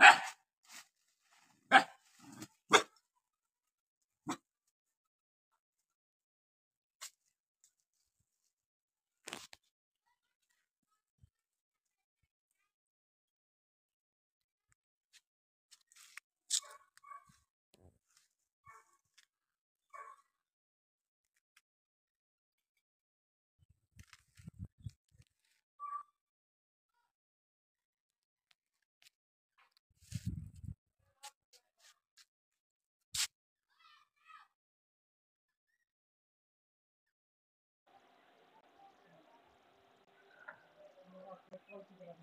Ah! the cultivator.